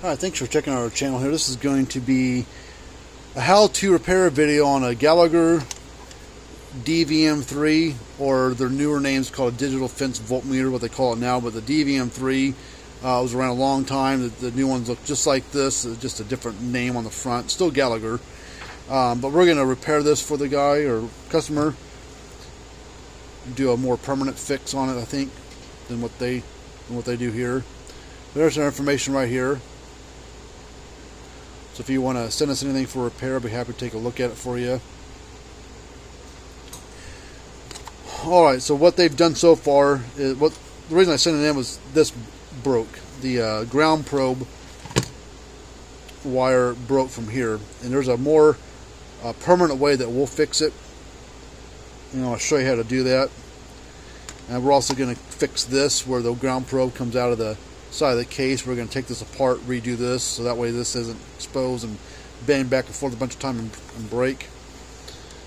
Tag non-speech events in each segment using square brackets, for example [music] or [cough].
Hi, thanks for checking out our channel here. This is going to be a how-to repair video on a Gallagher DVM3 or their newer names called a digital fence voltmeter, what they call it now, but the DVM3 uh, was around a long time. The, the, new ones look just like this, just a different name on the front. Still Gallagher. Um, but we're going to repair this for the guy or customer. Do a more permanent fix on it, I think, than what they than what they do here. There's our information right here. So if you want to send us anything for repair, I'll be happy to take a look at it for you. Alright, so what they've done so far, is, what the reason I sent it in was this broke. The uh, ground probe wire broke from here. And there's a more uh, permanent way that we'll fix it. You know, I'll show you how to do that. And we're also going to fix this where the ground probe comes out of the side of the case. We're going to take this apart, redo this, so that way this isn't exposed and bend back and forth a bunch of time and, and break.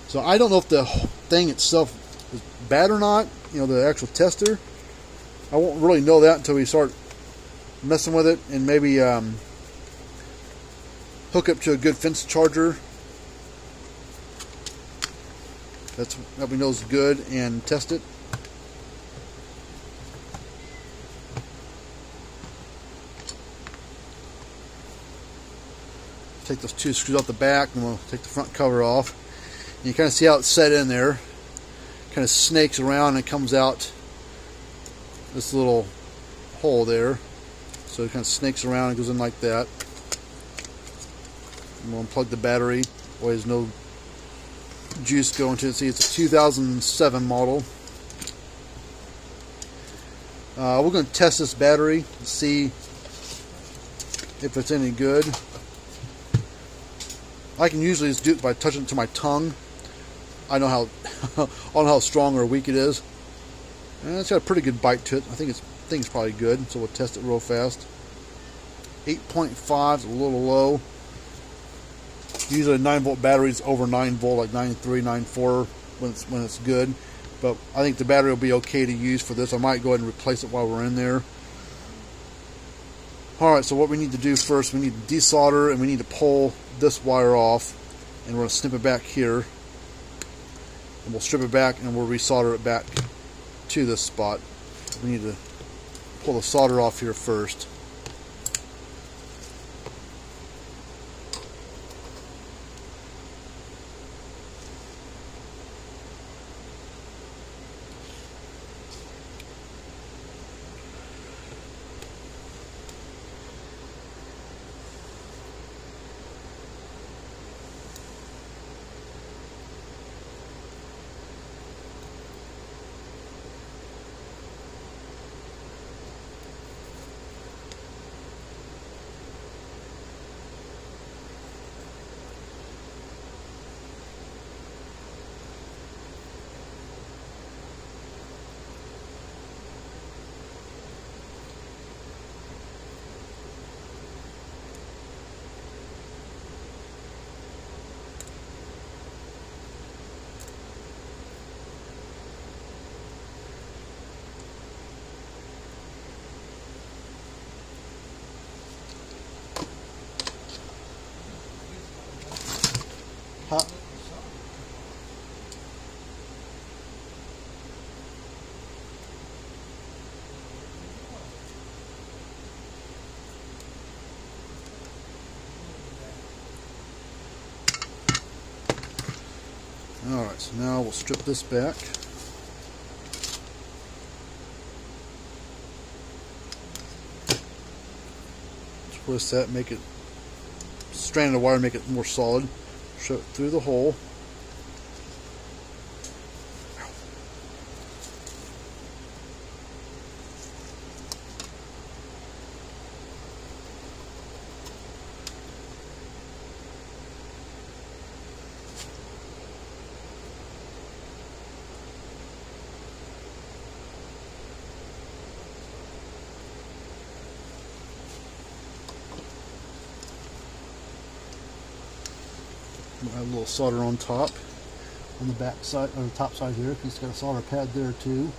So I don't know if the thing itself is bad or not, you know, the actual tester. I won't really know that until we start messing with it and maybe um, hook up to a good fence charger that's that we know is good and test it. Take those two screws off the back and we'll take the front cover off. And you kind of see how it's set in there. Kind of snakes around and comes out this little hole there. So it kind of snakes around and goes in like that. And we'll unplug the battery. Boy, there's no juice going to it. See, it's a 2007 model. Uh, we're going to test this battery see if it's any good. I can usually just do it by touching it to my tongue. I know how [laughs] I know how strong or weak it is. And it's got a pretty good bite to it. I think it's I think it's probably good, so we'll test it real fast. 8.5 is a little low. Usually 9 volt batteries over 9 volt, like 9.3, 9.4 when it's when it's good. But I think the battery will be okay to use for this. I might go ahead and replace it while we're in there. Alright, so what we need to do first, we need to desolder and we need to pull this wire off and we're going to snip it back here and we'll strip it back and we'll resolder it back to this spot. We need to pull the solder off here first. Huh? Alright, so now we'll strip this back. Twist that, make it strand of wire, make it more solid shove it through the hole. little solder on top, on the back side, on the top side here. He's got a solder pad there too.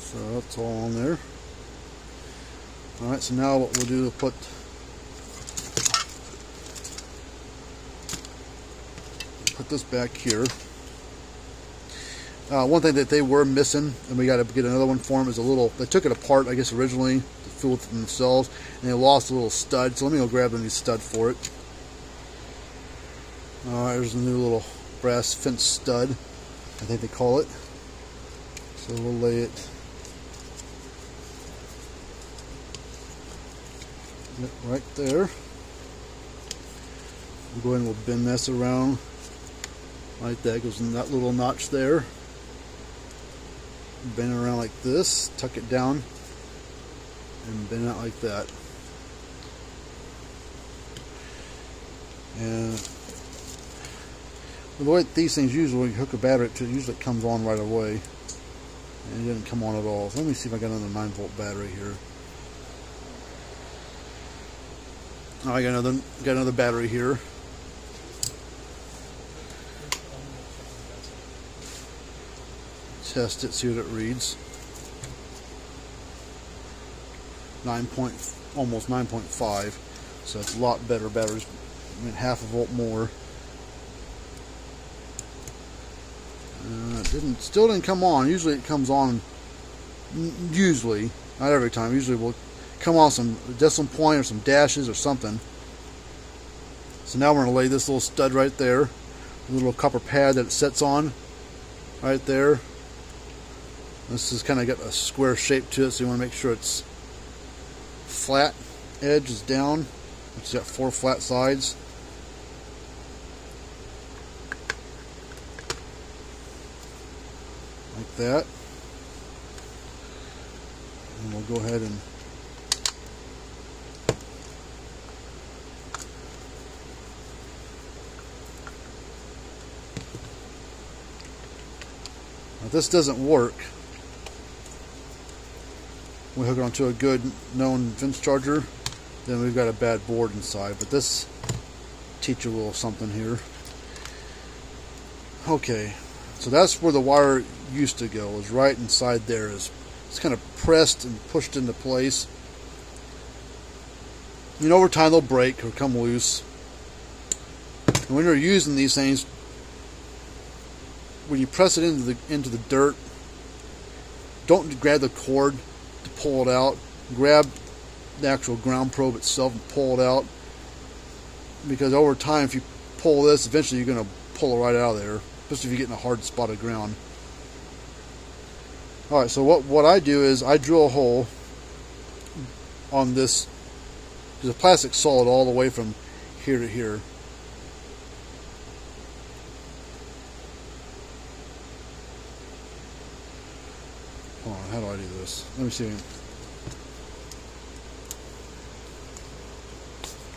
So that's all on there. Alright, so now what we'll do is put this back here. Uh, one thing that they were missing, and we got to get another one for them, is a little. They took it apart, I guess, originally to fool with themselves, and they lost a little stud. So let me go grab a new stud for it. There's a new little brass fence stud, I think they call it. So we'll lay it right there. We'll go ahead and we'll bend this around like that. Goes in that little notch there. Bend around like this, tuck it down, and bend it like that. And the way these things usually you hook a battery to, it usually comes on right away. And it didn't come on at all. Let me see if I got another 9 volt battery here. Oh, I got another got another battery here. Test it, see what it reads. Nine point, almost 9.5. So it's a lot better batteries. I mean, half a volt more. Uh, it didn't, still didn't come on. Usually it comes on. Usually, not every time. Usually we'll come on some decimal point or some dashes or something. So now we're going to lay this little stud right there, the little copper pad that it sets on, right there. This has kind of got a square shape to it, so you want to make sure it's flat edge is down. It's got four flat sides. Like that. And we'll go ahead and If this doesn't work, we hook it onto a good known fence charger, then we've got a bad board inside. But this teach a little something here. Okay, so that's where the wire used to go, is right inside there. Is It's kind of pressed and pushed into place. Know, over time they'll break or come loose. And when you're using these things, when you press it into the into the dirt, don't grab the cord to pull it out. Grab the actual ground probe itself and pull it out. Because over time, if you pull this, eventually you're going to pull it right out of there, especially if you get in a hard spot of ground. All right, so what what I do is I drill a hole on this. There's a plastic solid all the way from here to here. Hold on, how do I do this? Let me see.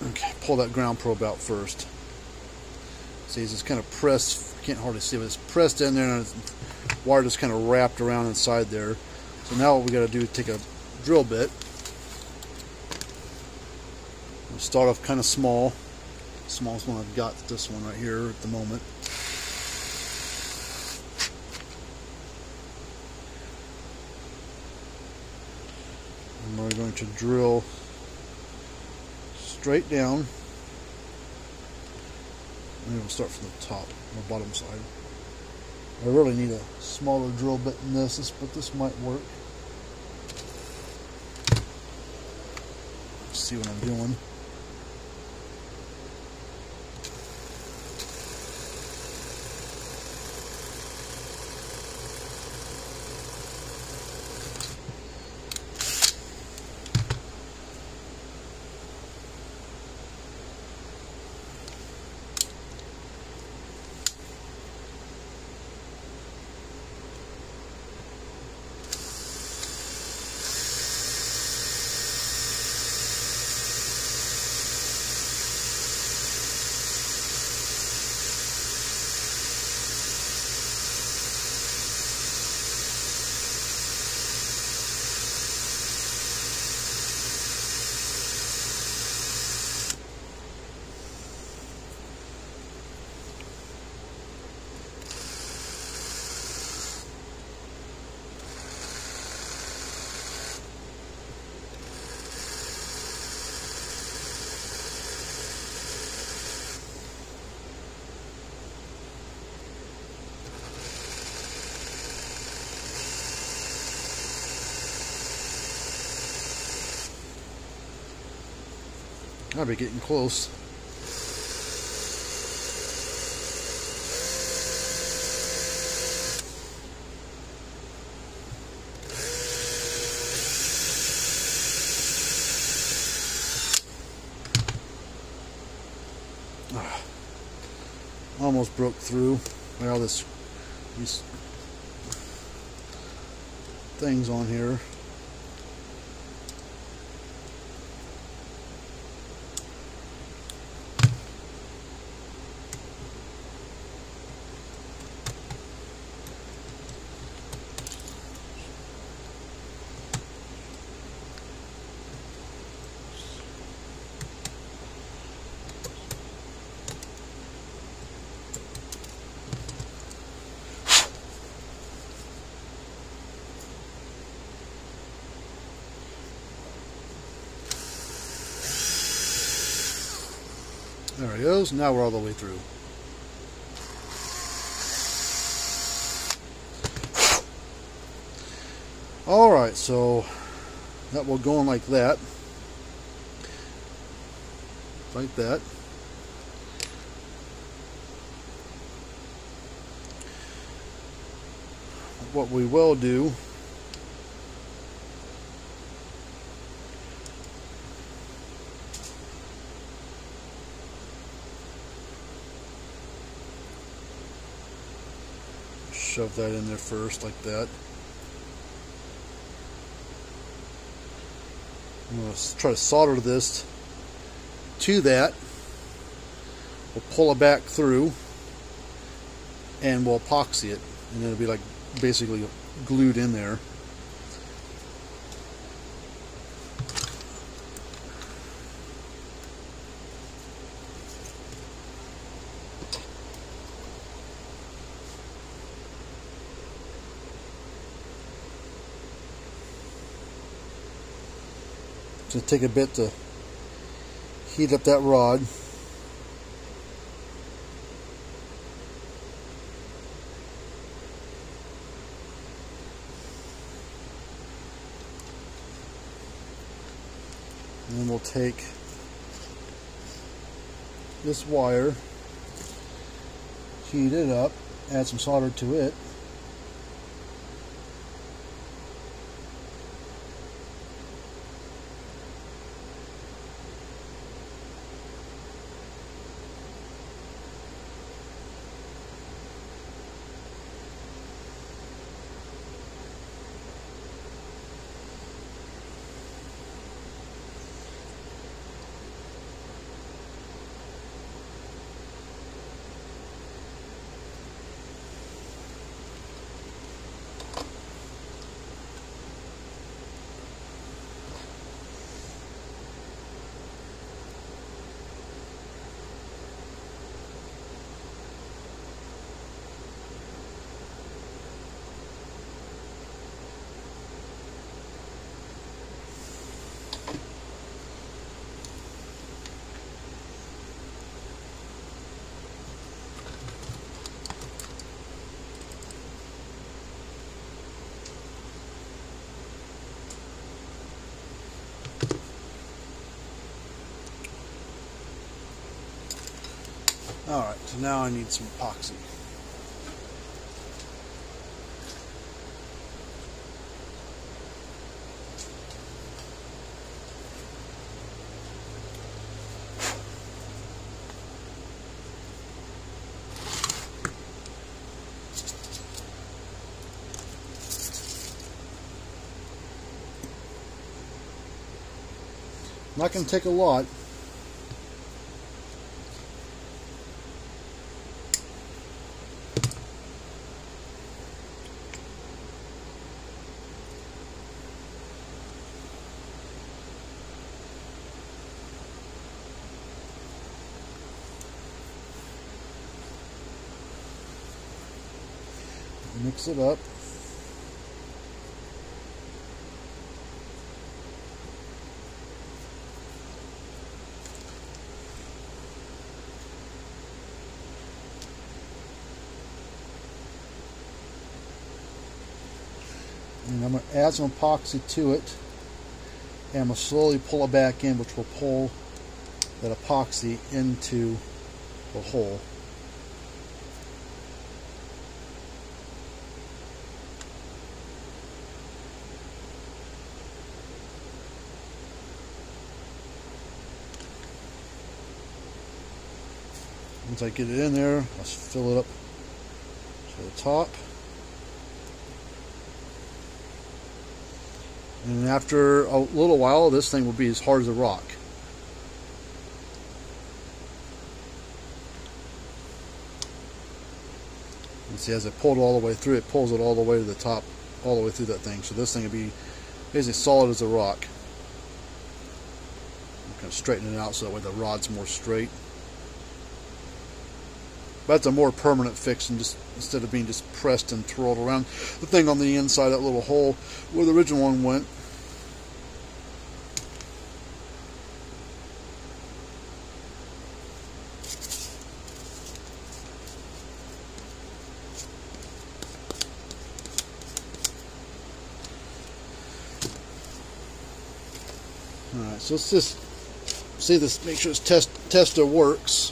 Okay, pull that ground probe out first. See, it's kind of pressed. Can't hardly see, but it's pressed in there, and the wire just kind of wrapped around inside there. So now what we got to do is take a drill bit. We'll start off kind of small. Smallest one I've got, this one right here at the moment. and we're going to drill straight down. And we'll start from the top the bottom side. I really need a smaller drill bit than this but this might work. Let's see what I'm doing I'll be getting close. Ah. almost broke through. Well, this these things on here. There he goes. Now we're all the way through. Alright, so that will go in like that. Like that. What we will do shove that in there first like that. I'm going to try to solder this to that. We'll pull it back through and we'll epoxy it and it'll be like basically glued in there. Just take a bit to heat up that rod. And then we'll take this wire, heat it up, add some solder to it. Alright, so now I need some epoxy. Not going to take a lot. Mix it up. And I'm going to add some epoxy to it and I'm going to slowly pull it back in which will pull that epoxy into the hole. Once I get it in there, I'll fill it up to the top. And after a little while, this thing will be as hard as a rock. And see, as I pull it all the way through, it pulls it all the way to the top, all the way through that thing. So this thing will be basically solid as a rock. I'm straighten it out so that way the rod's more straight. That's a more permanent fix and just instead of being just pressed and twirled around. The thing on the inside, that little hole where the original one went. Alright, so let's just see this, make sure this test, tester works.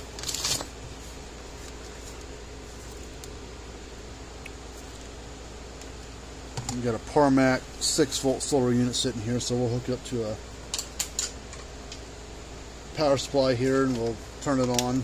Parmak 6 volt solar unit sitting here, so we'll hook it up to a power supply here and we'll turn it on.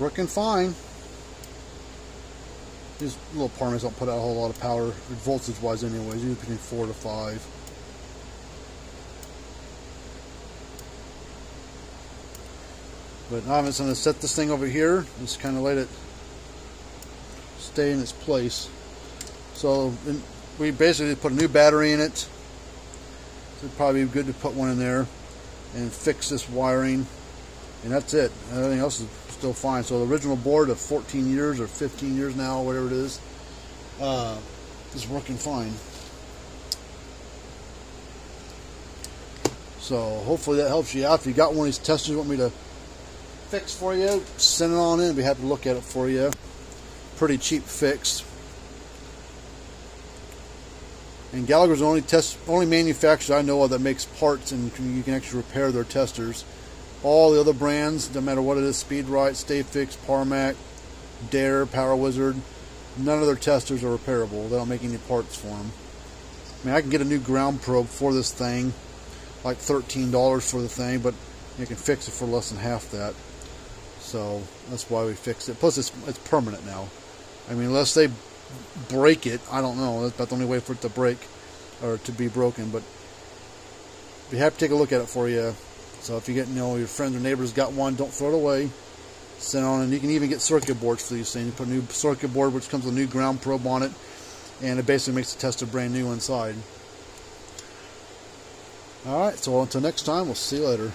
Working fine. These little Parmaks don't put out a whole lot of power, voltage wise anyways, usually between 4 to 5. But now I'm just going to set this thing over here, just kind of let it stay in its place. So we basically put a new battery in it. So it'd probably be good to put one in there and fix this wiring. And that's it. Everything else is still fine. So the original board of 14 years or 15 years now, whatever it is, uh, is working fine. So hopefully that helps you out. If you got one of these testers you want me to fix for you, send it on in. I'd be happy to look at it for you. Pretty cheap fix. And Gallagher's the only test, only manufacturer I know of that makes parts and you can actually repair their testers. All the other brands, no matter what it is, Speed-Rite, Stafix, Parmak, Dare, Power Wizard, none of their testers are repairable. They don't make any parts for them. I mean, I can get a new ground probe for this thing, like $13 for the thing, but you can fix it for less than half that. So that's why we fixed it. Plus, it's, it's permanent now. I mean, unless they break it, I don't know. That's about the only way for it to break or to be broken. But be happy to take a look at it for you. So if you get, you know, your friends or neighbors got one, don't throw it away. Send on, and you can even get circuit boards for these things. You put a new circuit board, which comes with a new ground probe on it, and it basically makes the tester brand new inside. All right, so until next time, we'll see you later.